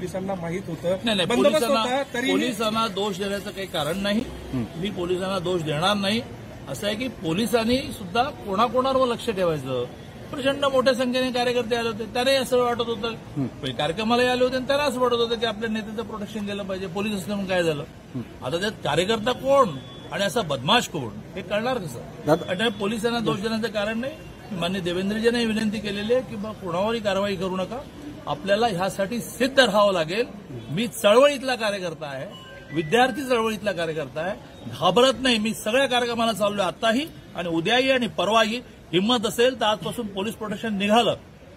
पोलिसांना माहीत होतं. नाही बंदोबस्त पोलिसांना पोलिसांना दोष देण्याचं काही कारण नाही. मी पोलिसांना दोष देणार नाही. असं आहे की पोलिसांनी सुद्धा कोणाकोणावर लक्ष ठेवायचं? प्रचंड मोठ्या संख्येने कार्यकर्ते आले होते त्यांनाही असं वाटत होतं. म्हणजे कार्यक्रमालाही आले होते आणि त्यांना असं वाटत होतं की आपल्या नेत्याचं प्रोटेक्शन केलं पाहिजे. पोलीस असल्यामुळे काय झालं? आता त्यात कार्यकर्ता कोण? आणि असा बदमाश कोण? हे कळणार कसं? दादा- आणि पोलिसांना दोष देण्याचं कारण नाही. मान्य देवेंद्रजीने विनंती केलेली आहे की बा कोणावरही कारवाई करू नका. आपल्याला ह्यासाठी सिद्ध राहावं लागेल. मी चळवळीतला कार्यकर्ता आहे. विद्यार्थी चळवळीतला कार्यकर्ता आहे. घाबरत नाही. मी सगळ्या कार्यक्रमाला चाललोय आताही आणि उद्याही आणि परवाही. हिंमत असेल तर आजपासून पोलीस प्रोटेक्शन निघालं.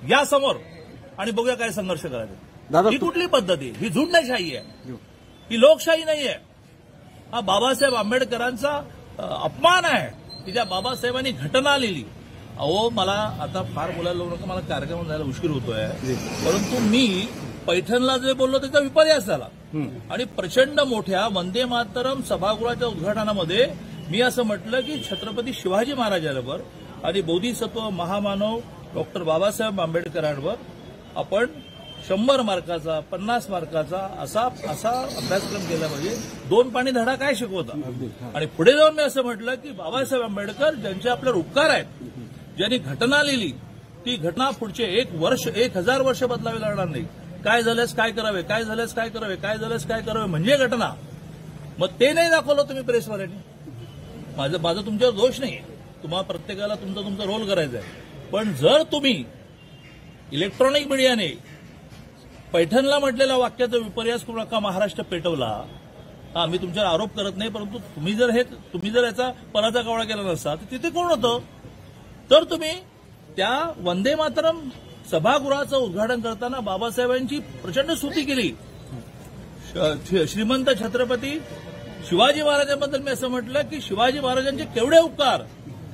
या समोर. आणि बघूया काय संघर्ष करायचा. ही कुठली पद्धती? ही झुंडशाही आहे. ही लोकशाही नाही आहे. हा बाबासाहेब आंबेडकरांचा अपमान आहे. की ज्या बाबासाहेबांनी घटना लिहिली. अहो मला आता फार बोलायला नका मला कार्यक्रम जायला उशीर होतोय. परंतु मी पैठणला जे बोललो त्याचा विपर्यास झाला. आणि प्रचंड मोठ्या वंदे मातरम सभागृहाच्या उद्घाटनामध्ये मी असं म्हटलं की छत्रपती शिवाजी महाराजांवर आणि बोधिसत्व महामानव डॉक्टर बाबासाहेब आंबेडकरांवर आपण शंभर मार्काचा पन्नास मार्काचा असा असा अभ्यासक्रम केला पाहिजे. दोन पाणी धडा काय शिकवता? आणि पुढे जाऊन मी असं म्हटलं की बाबासाहेब आंबेडकर ज्यांचे आपल्यावर उपकार आहेत ज्यांनी घटना लिहिली ती घटना पुढचे एक वर्ष एक हजार वर्ष बदलावी लागणार नाही. काय झाल्यास काय करावे काय झाल्यास काय करावे काय झाल्यास काय करावे म्हणजे घटना. मग ते नाही दाखवलं तुम्ही प्रेसवाल्यांनी. माझं माझं तुमच्यावर दोष नाही. तुम्हाला प्रत्येकाला तुमचा तुमचा रोल करायचा आहे. पण जर तुम्ही इलेक्ट्रॉनिक मीडियाने पैठणला म्हटलेल्या वाक्याचा विपर्यास करू नका महाराष्ट्र पेटवला हा मी तुमच्यावर आरोप करत नाही परंतु तुम्ही जर हे तुम्ही जर याचा पराचा कवळा केला नसता तर तिथे कोण होतं? तर तुम्ही त्या वंदे मातरम सभागृहाचं उद्घाटन करताना बाबासाहेबांची प्रचंड स्तुती केली. श- श्रीमंत छत्रपती शिवाजी महाराजांबद्दल मी असं म्हटलं की शिवाजी महाराजांचे केवढे उपकार.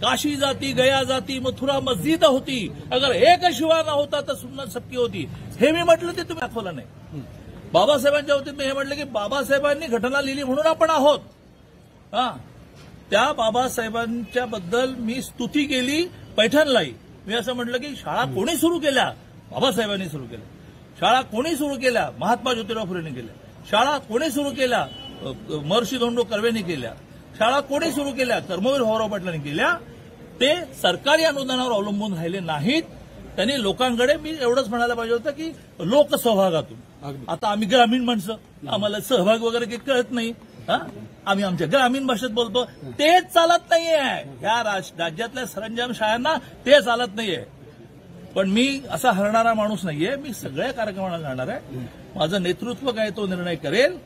काशी जाती गया जाती मथुरा मस्जिद होती. अगर एक शिवा ना होता तर सुन्नत सबकी होती. हे मी म्हटलं ते तुम्ही दाखवलं नाही. बाबासाहेबांच्या वतीत मी हे म्हटलं की बाबासाहेबांनी घटना लिहिली म्हणून आपण आहोत. हा. त्या बाबासाहेबांच्या बद्दल मी स्तुती केली. पैठणलाही मी असं म्हटलं की शाळा कोणी सुरू केल्या? बाबासाहेबांनी सुरू केल्या. शाळा कोणी सुरू केल्या? महात्मा ज्योतिराव फुलेंनी केल्या. शाळा कोणी सुरू केल्या? महर्षी धोंडो कर्वेंनी केल्या. शाळा कोणी सुरू केल्या? कर्मवीर भाऊराव पाटलांनी केल्या. ते सरकारी अनुदानावर अवलंबून राहिले नाहीत. त्यांनी लोकांकडे मी एवढंच म्हणायला पाहिजे होतं की लोकसहभागातून. आता आम्ही ग्रामीण माणसं. आम्हाला सहभाग वगैरे काही कळत नाही. हा? आम्ही आमच्या ग्रामीण भाषेत बोलतो तेच चालत नाहीये. ह्या राज- राज्यातल्या सरंजाम शाळांना ते चालत नाहीये. पण मी असा हरणारा माणूस नाहीये मी सगळ्या कार्यक्रमाला जाणार आहे. माझं नेतृत्व काय तो निर्णय करेल.